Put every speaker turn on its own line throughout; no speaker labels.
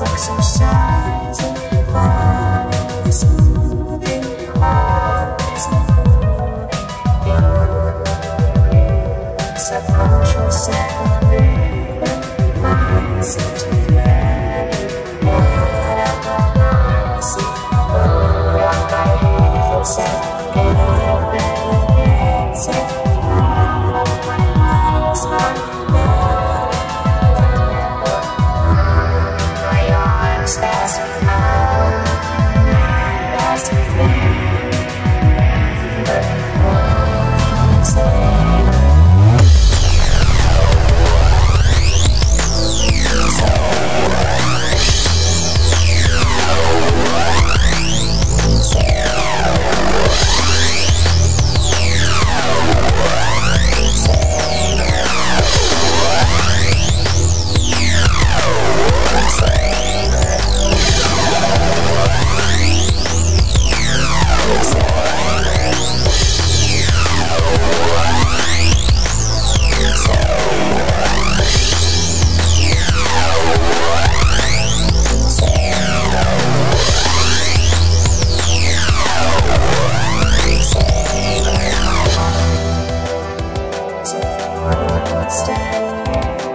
Self-care.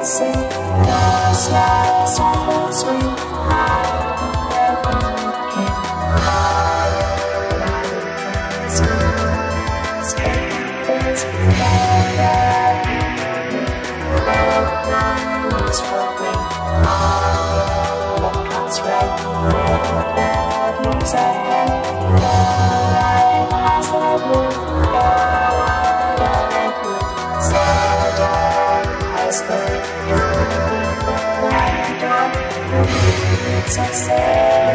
see those see, on screen. The comes Success.